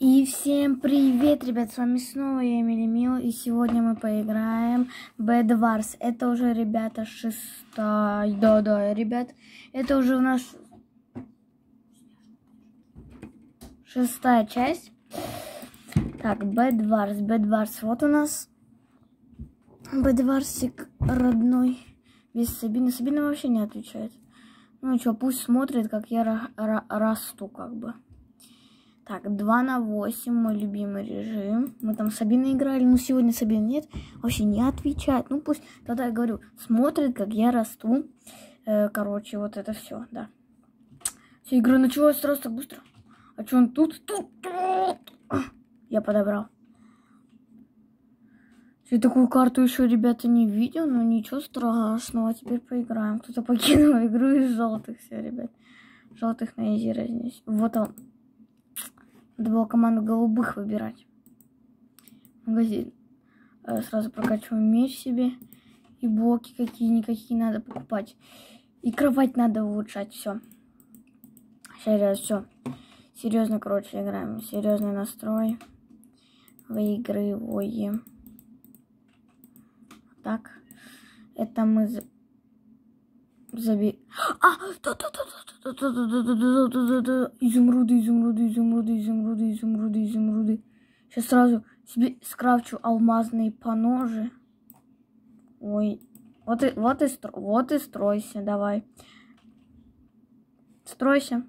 И всем привет, ребят, с вами снова я, Эмили Мил, и сегодня мы поиграем Bad Wars. Это уже, ребята, шестая, да-да, ребят, это уже у нас шестая часть. Так, Bad Wars, Bad Wars, вот у нас Bad Warsик родной, без Сабины. Сабина вообще не отвечает. Ну что, пусть смотрит, как я расту, как бы. Так, 2 на 8, мой любимый режим. Мы там с Сабиной играли, но сегодня Сабины нет. Вообще не отвечает. Ну пусть, тогда я говорю, смотрит, как я расту. Э, короче, вот это все, да. Все, игра началась сразу так быстро. А что он тут? Тут, тут. Я подобрал. Я такую карту еще, ребята, не видел, но ничего страшного. Теперь поиграем. Кто-то покинул игру из желтых все, ребят. Желтых на изи разнес. Вот он. Надо было команду голубых выбирать. Магазин. Э, сразу прокачиваем меч себе. И блоки какие-никакие надо покупать. И кровать надо улучшать. Все. Сейчас, все. Серьезно, короче, играем. Серьезный настрой. Выигрываем. Так. Это мы заби... А! Изумруды, изумруды, изумруды, изумруды, изумруды, изумруды. Сейчас сразу себе скрафчу алмазные поножи. Ой. Вот и, вот и, стро... вот и стройся, давай. Стройся.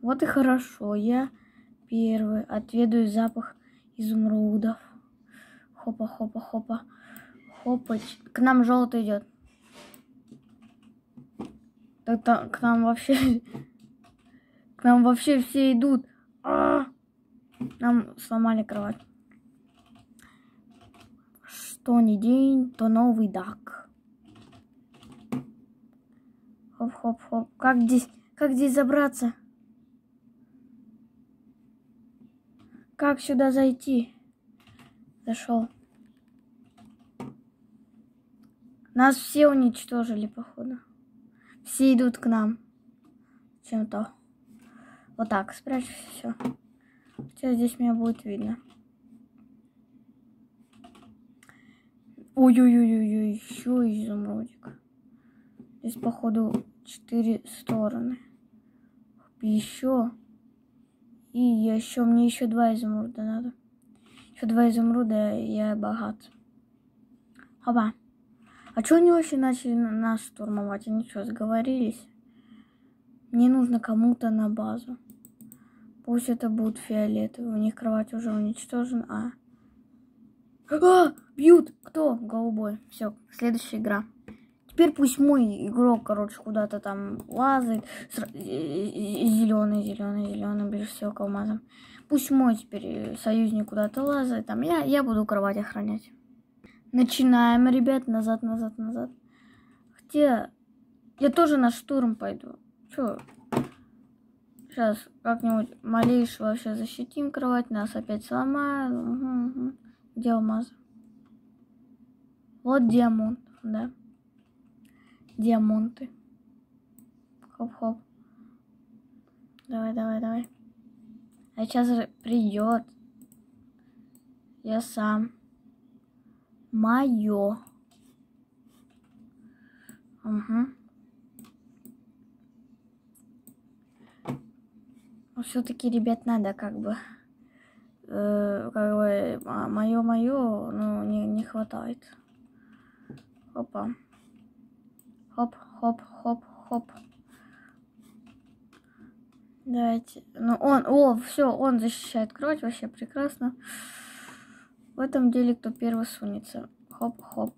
Вот и хорошо. Я первый отведаю запах изумрудов. Хопа, Хопач. К нам желтый идет. Это к нам вообще... К нам вообще все идут. -а! Нам сломали кровать. Что не день, то новый дак. Хоп-хоп-хоп. Как здесь, как здесь забраться? Как сюда зайти? Зашел. Нас все уничтожили, походу. Все идут к нам. Чем-то. Вот так, спрячься, все. Хотя здесь меня будет видно. Ой-ой-ой-ой, еще изумрудик. Здесь, походу, четыре стороны. Еще. И еще, мне еще два изумруда надо. Еще два изумруда, я богат. Опа. А что они вообще начали нас штурмовать? Они что, сговорились? Мне нужно кому-то на базу. Пусть это будет фиолетовый. У них кровать уже уничтожена. А, а бьют! Кто? Голубой. Все, следующая игра. Теперь пусть мой игрок, короче, куда-то там лазает. Зеленый, зеленый, зеленый, ближе всего к алмазам. Пусть мой теперь союзник куда-то лазает. Там я, я буду кровать охранять. Начинаем, ребят. Назад, назад, назад. Хотя я тоже на штурм пойду. Чё? Сейчас как-нибудь малейший вообще защитим кровать. Нас опять сломают. Угу, угу. Где алмазы? Вот диамант, да. Диаманты. Хоп-хоп. Давай, давай, давай. А сейчас придет. Я сам. Мое. Угу. Но все-таки, ребят, надо как бы, э, как бы, мое-мое, ну, не, не хватает. Опа. Хоп, хоп, хоп, хоп. Давайте. Ну, он, о, все, он защищает кровь, вообще прекрасно. В этом деле кто первый сунется. Хоп-хоп.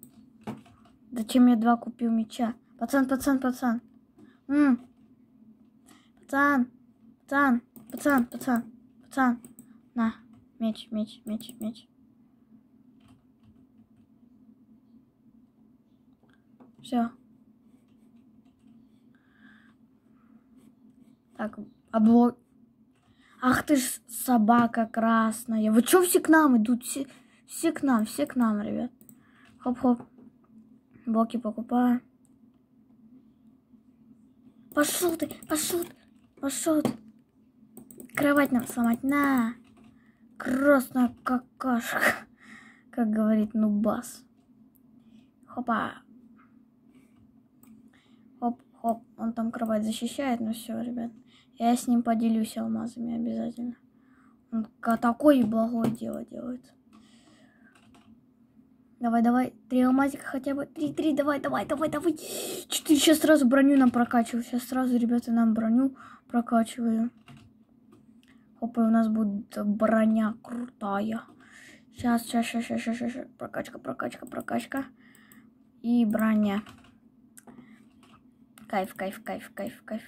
Зачем я два купил меча? Пацан, пацан, пацан. М -м. Пацан, пацан, пацан, пацан, пацан. На, меч, меч, меч, меч. Все. Так, облог. Ах ты ж собака красная. Вы что все к нам идут? Все... Все к нам, все к нам, ребят. Хоп-хоп. Блоки покупаю. Пошел ты, пошел ты, пошел ты. кровать нам сломать. На! Красная какашка, как говорит Нубас. Хопа. Хоп, хоп. Он там кровать защищает, но все, ребят. Я с ним поделюсь алмазами обязательно. Он такое благое дело делает. Давай, давай, три алмазика хотя бы. Три, три, давай, давай, давай, давай. Четыре, сейчас сразу броню нам прокачиваю. Сейчас сразу, ребята, нам броню прокачиваю. Опа, у нас будет броня крутая. Сейчас, сейчас, сейчас, сейчас, сейчас. Прокачка, прокачка, прокачка. И броня. Кайф, кайф, кайф, кайф, кайф.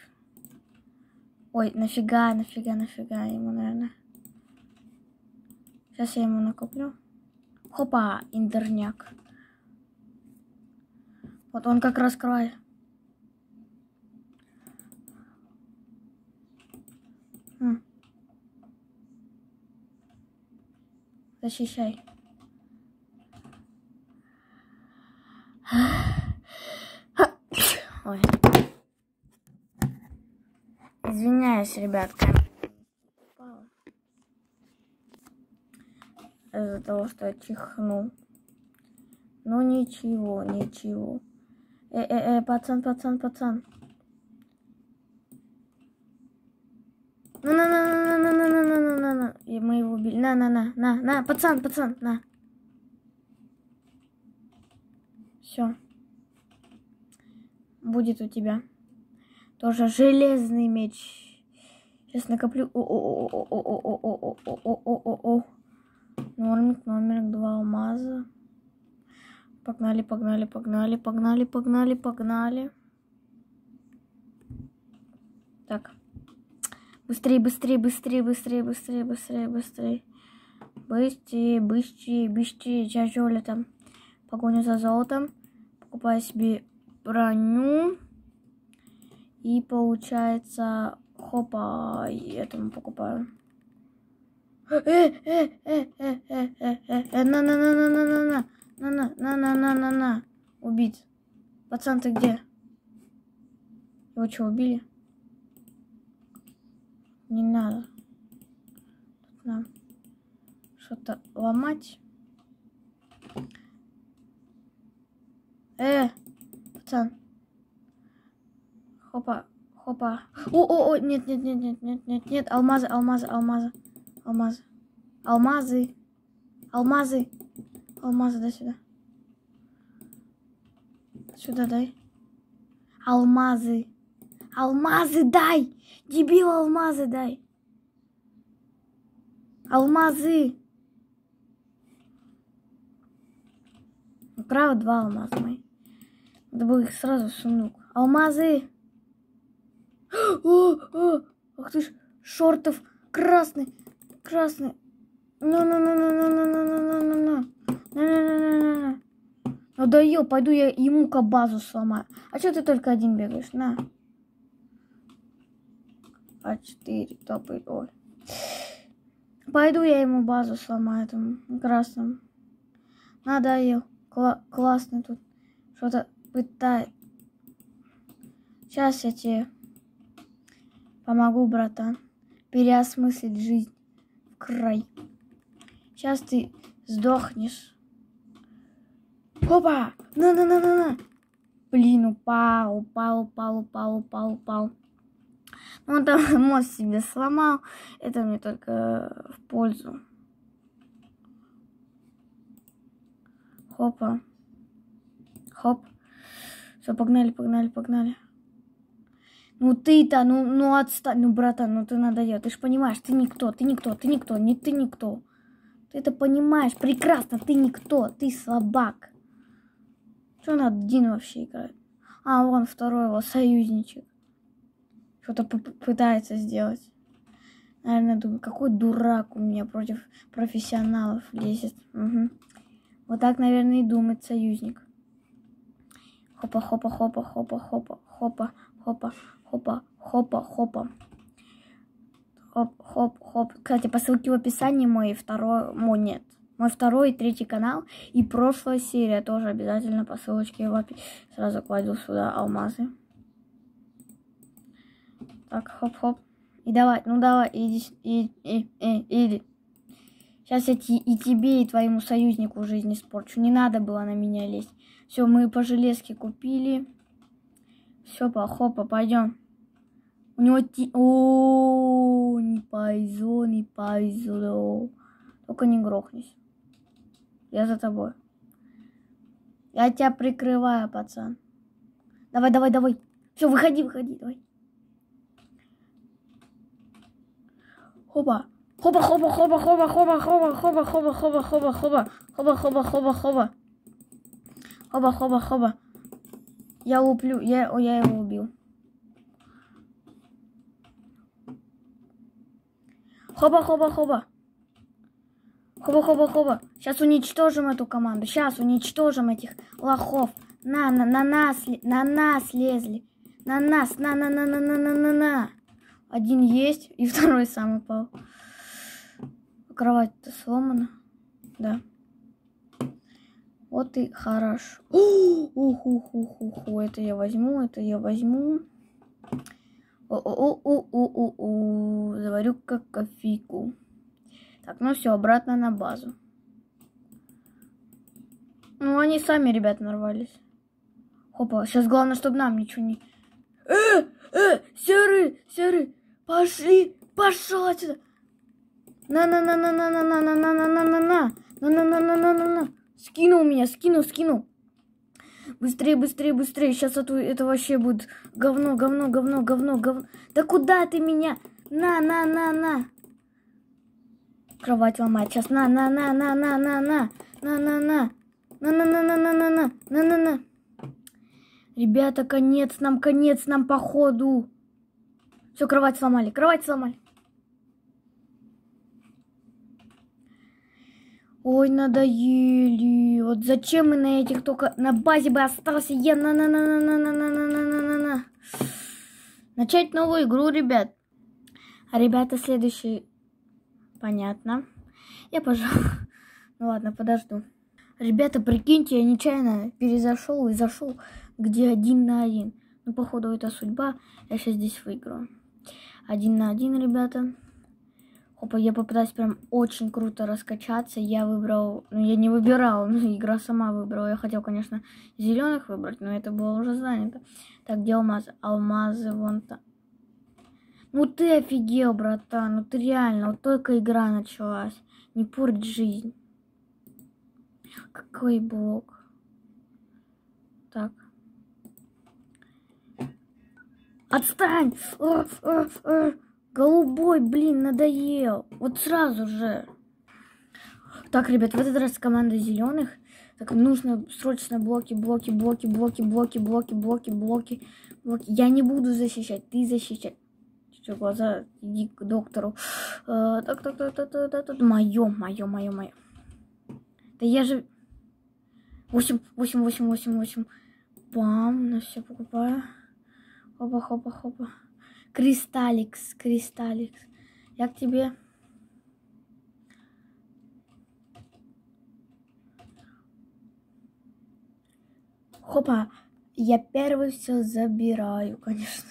Ой, нафига, нафига, нафига ему, наверное. Сейчас я ему накоплю. Хопа, интерняк. Вот он как раскрывает. Защищай. Ой. Извиняюсь, ребятка. Из-за того, что я чихнул. Ну ничего, ничего. Э-э-э, пацан, пацан, пацан. На-на-на-на-на-на-на-на-на-на. И мы его убили. На-на-на, на, на, пацан, пацан, на. Все. Будет у тебя. Тоже железный меч. Сейчас накоплю. О-о-о-о-о-о-о-о-о-о-о. Нормик, номер два алмаза. Погнали, погнали, погнали, погнали, погнали, погнали. Так. Быстрее, быстрее, быстрее, быстрее, быстрее, быстрее, быстрее. Быстрее, быстрее, быстрее. Тяжелее там. Погоню за золотом. Покупаю себе броню. И получается, хопа, этому покупаю. На-на-на-на-на-на-на. На-на-на-на-на-на-на. убить, Пацан, ты где? Его что, убили? Не надо. Тут нам что-то ломать. Э, пацан. Хопа, хопа. О, о, о, нет, нет, нет, нет, нет, нет, нет, алмазы, алмазы, алмазы алмазы, алмазы, алмазы, алмазы, дай сюда. Сюда дай. Алмазы. Алмазы дай! Дебил, алмазы дай! Алмазы! Право, два алмаза мои. Надо было их сразу сундук. Алмазы! О, о, ах ты ж, шортов красный, красный. На-на-на-на-на-на-на-на-на-на. На-на-на-на-на-на. Надоел, пойду я ему-ка базу сломаю. А что ты только один бегаешь? На. А4 топает. Ой. Пойду я ему базу сломаю там красным. Надоел. Кла классно тут. Что-то пытает. Сейчас я тебе помогу, братан. Переосмыслить жизнь край. Сейчас ты сдохнешь. Опа! На-на-на-на-на! Блин, упал, упал, упал, упал, упал, упал. Он там мост себе сломал. Это мне только в пользу. Хопа. Хоп. Все, погнали, погнали, погнали. Ну ты-то, ну, ну отстань, ну, братан, ну ты надоел. Ты ж понимаешь, ты никто, ты никто, ты никто, не ты никто. Ты это понимаешь прекрасно, ты никто, ты слабак. Что он один вообще играет? А, вон второй его союзничек что-то пытается сделать. Наверное, думаю, какой дурак у меня против профессионалов лезет. Угу. Вот так, наверное, и думает союзник. Хопа, хопа. Хоп, хоп, хоп. Кстати, по ссылке в описании мой второй, мой нет. Мой второй и третий канал и прошлая серия тоже обязательно по ссылочке в описании. Сразу кладу сюда алмазы. Так, хоп-хоп. И давай, ну давай, иди, и, и, иди. Сейчас я и тебе, и твоему союзнику жизнь испорчу. Не надо было на меня лезть. Все, мы по железке купили. Все, по хопа, пойдем. У него ти... О, не повезло, не повезло. Только не грохнись. Я за тобой. Я тебя прикрываю, пацан. Давай, давай, давай. Все, выходи, выходи, давай. Хоба. Хоба, хоба, хоба, хоба, хоба, хоба, хоба, хоба, хоба, хоба, хоба, хоба, хоба, хоба, хоба. Хоба, хоба, хоба. Я луплю, я, я его убил. Хоба, хоба, хоба. Хоба, хоба, хоба. Сейчас уничтожим эту команду. Сейчас уничтожим этих лохов. На, на, на нас, на нас лезли. На нас, на, на, на, на, на, на, на, на. Один есть, и второй сам упал. Кровать-то сломана. Да. Вот и хорошо. Ух, ух, ух, ух, это я возьму, это я возьму. О-о-о-о-о-о, заварю как кофейку. Так, ну все, обратно на базу. Ну, они сами, ребят, нарвались. Хопа, сейчас главное, чтобы нам ничего не... Э, э, серый, серый, пошли, пошел отсюда. На-на-на-на-на-на-на-на-на-на-на-на. На-на-на-на-на-на-на. Скинул меня, скинул, скинул. Быстрее, быстрее, быстрее. Сейчас это, это вообще будет говно, говно, говно, говно, говно. Да куда ты меня? На, на, на, на. Кровать ломать. Сейчас на, на, на, на, на, на, на. На, на, на. На, на, на, на, на, на, на, на, на, на. Ребята, конец нам, конец нам, походу. Все, кровать сломали, кровать сломали. Ой, надоели. Вот зачем мы на этих только на базе бы остался? Я на на на на на на на на на на на на Начать новую игру, ребят. А ребята, следующий. Понятно. Я, пожалуй. Ну ладно, подожду. Ребята, прикиньте, я нечаянно перезашел и зашел, где один на один. Ну, походу, это судьба. Я сейчас здесь выиграю. Один на один, ребята. Опа, я попыталась прям очень круто раскачаться. Я выбрал, ну я не выбирал, но игра сама выбрала. Я хотел, конечно, зеленых выбрать, но это было уже занято. Так, где алмазы? Алмазы вон там. Ну ты офигел, братан, ну ты реально, вот только игра началась. Не порть жизнь. Какой блок. Так. Отстань! А, а, а. Голубой, блин, надоел. Вот сразу же. Так, ребят, в этот раз команда зеленых. Так, нужно срочно блоки, блоки, блоки, блоки, блоки, блоки, блоки, блоки, блоки. Я не буду защищать, ты защищай. Что, глаза, иди к доктору. так, так, так, так, так, так, так. Мое, мое, мое, мое. Да я же... 8, 8, 8, 8, 8. Бам, на все покупаю. Хопа, хопа, хопа. Кристалликс, Кристалликс. Я к тебе... Хопа, я первый все забираю, конечно.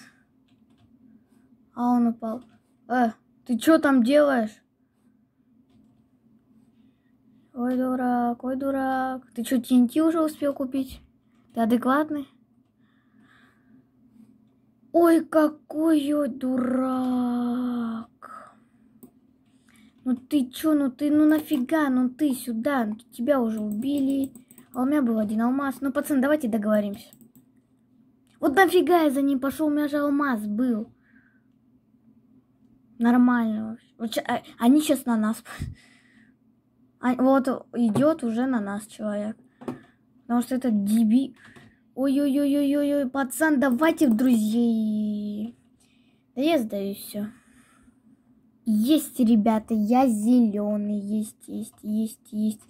А он упал. Э, ты что там делаешь? Ой, дурак, ой, дурак. Ты что, TNT уже успел купить? Ты адекватный? Ой, какой я дурак. Ну ты чё, ну ты, ну нафига, ну ты сюда, ну, тебя уже убили. А у меня был один алмаз. Ну, пацан, давайте договоримся. Вот нафига я за ним пошел, у меня же алмаз был. Нормально. А, они сейчас на нас. А, вот идет уже на нас человек. Потому что это диби. Ой-ой-ой-ой-ой, пацан, давайте в друзей. Да я сдаюсь все. Есть, ребята, я зеленый. Есть, есть, есть, есть.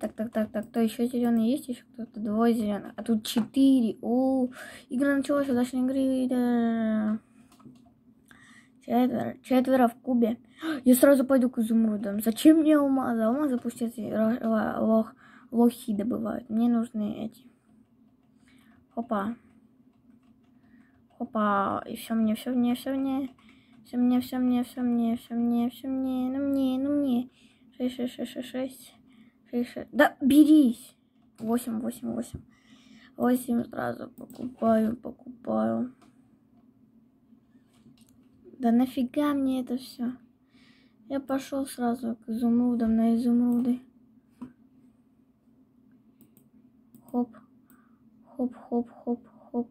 Так, так, так, так. Кто еще зеленый? Есть еще кто-то? Двое зеленых. А тут четыре. О, игра началась, удачной игры. Да. Четверо. Четверо в кубе. Я сразу пойду к изумрудам. Зачем мне алмазы? Алмазы пусть эти лох, лохи добывают. Мне нужны эти. Хопа. Хопа. И все мне, все мне, все мне. Все мне, все мне, все мне, все мне, все мне, ну мне, ну мне. Шесть, шесть, шесть, шесть, шесть. шесть, шесть. Да, берись. Восемь, восемь, восемь. Восемь сразу покупаю, покупаю. Да нафига мне это все? Я пошел сразу к изумрудам на изумруды. Хоп, хоп, хоп, хоп, хоп.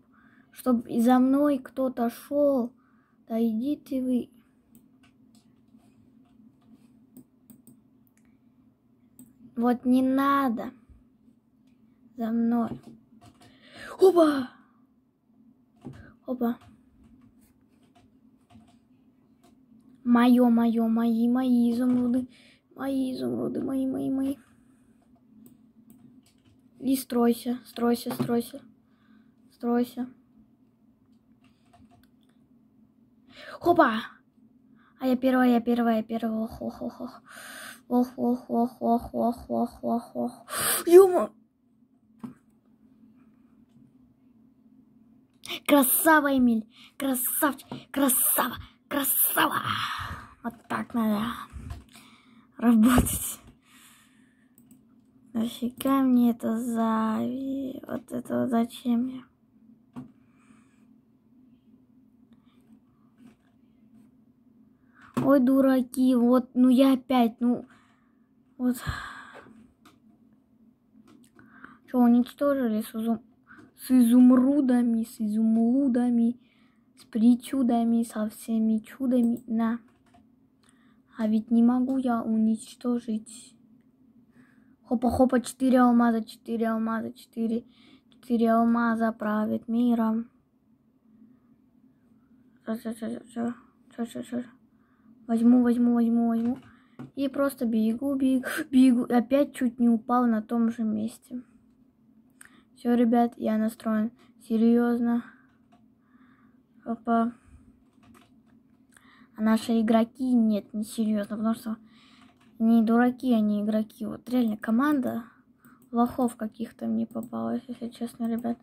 Чтоб и за мной кто-то шел. Да идите вы. Вот не надо за мной. Опа! Опа. Мое, мое, мои, мои изумруды. Мои изумруды, мои, мои, мои. И стройся, стройся, стройся. Стройся. Хопа! А я первая, я первая, я первая. Ох, ох, ох, ох. Ох, ох, ох, ох, ох, ох, ох, ох. Ёма! Красава, Эмиль! Красавчик! Красава! Красава! Вот так надо работать. Нафига мне это зави? Вот это вот зачем я? Ой, дураки, вот, ну я опять, ну, вот. Что, уничтожили с, изум... с изумрудами, с изумрудами, с причудами, со всеми чудами, на. А ведь не могу я уничтожить. Хопа-хопа, четыре алмаза, четыре алмаза, четыре, четыре алмаза правит миром. Возьму, возьму, возьму, возьму. И просто бегу, бегу, бегу. Опять чуть не упал на том же месте. Все, ребят, я настроен серьезно. Опа. А наши игроки нет, не серьезно, потому что не дураки, они игроки. Вот реально команда лохов каких-то мне попалась, если честно, ребят.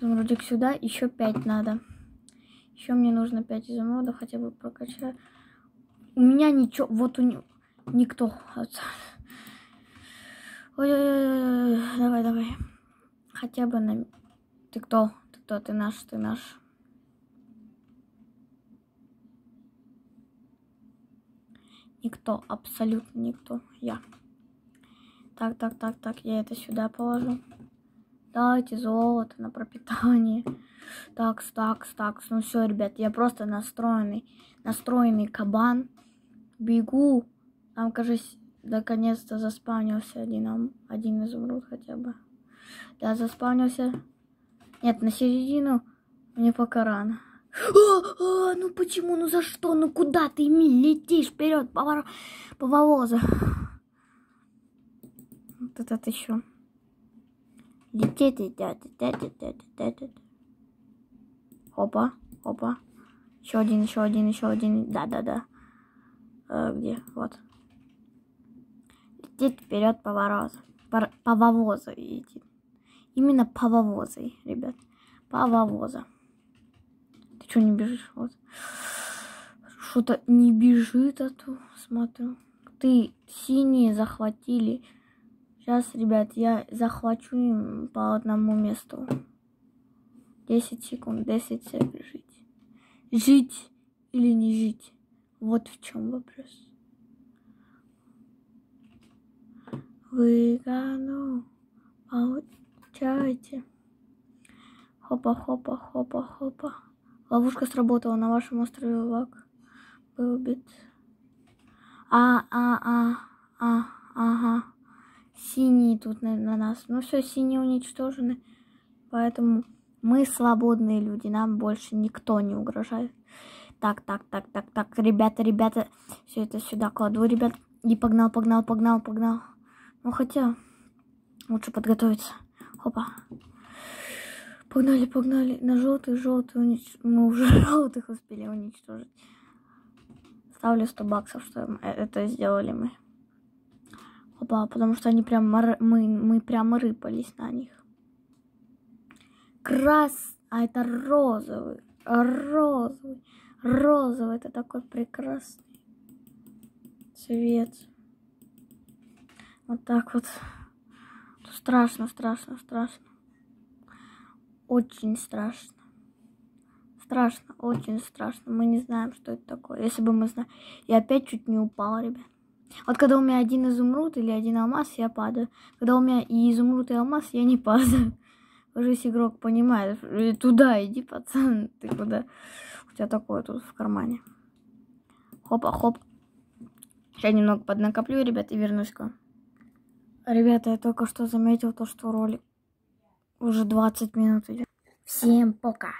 Изумрудик сюда, еще пять надо. Еще мне нужно пять изумрудов хотя бы прокачать. У меня ничего, вот у него никто. Ой, ой, ой, давай, давай. Хотя бы на... Ты кто? Ты кто? Ты наш, ты наш. Никто, абсолютно никто. Я. Так, так, так, так, я это сюда положу. Дайте золото на пропитание. Такс, такс, такс. Ну все, ребят, я просто настроенный, настроенный кабан. Бегу. Там, кажется, наконец-то заспавнился один, один изумруд хотя бы. Да, заспавнился. Нет, на середину мне пока рано. А, а, ну почему, ну за что, ну куда ты, Эмиль, летишь вперед, повор... поволоза. Вот этот еще. Летит, летит, летит, летит, летит. Опа, опа. Еще один, еще один, еще один. Да, да, да. Э, где? Вот. Летит вперед поворот. Пор... Пововоза летит. Именно пововозой, ребят. Пововоза. Ты что не бежишь? Вот. Что-то не бежит, а то смотрю. Ты синие захватили. Сейчас, ребят, я захвачу им по одному месту. 10 секунд, 10 секунд жить. Жить или не жить? Вот в чем вопрос. Выгону получайте. Хопа, хопа, хопа, хопа. Ловушка сработала на вашем острове Лак. Был убит. А, а, а, а, ага. Синие тут на, на нас. Ну все, синие уничтожены. Поэтому мы свободные люди. Нам больше никто не угрожает. Так, так, так, так, так. Ребята, ребята. Все это сюда кладу, ребят. И погнал, погнал, погнал, погнал. Ну хотя, лучше подготовиться. Опа. Погнали, погнали. На желтый, желтый. Унич... Мы уже желтых успели уничтожить. Ставлю 100 баксов, что это сделали мы. Опа, потому что они прям... Мы, мы прям рыпались на них. Крас... А это розовый. Розовый. розовый. Это такой прекрасный цвет. Вот так вот. Страшно, страшно, страшно. Очень страшно. Страшно, очень страшно. Мы не знаем, что это такое. Если бы мы знали... Я опять чуть не упала, ребят. Вот когда у меня один изумруд или один алмаз, я падаю. Когда у меня и изумруд, и алмаз, я не падаю. Уже игрок понимает. Туда иди, пацан. Ты куда? У тебя такое тут в кармане. Хопа, хоп. Сейчас немного поднакоплю, ребят, и вернусь к вам. Ребята, я только что заметил то, что ролик уже 20 минут идет. Всем пока.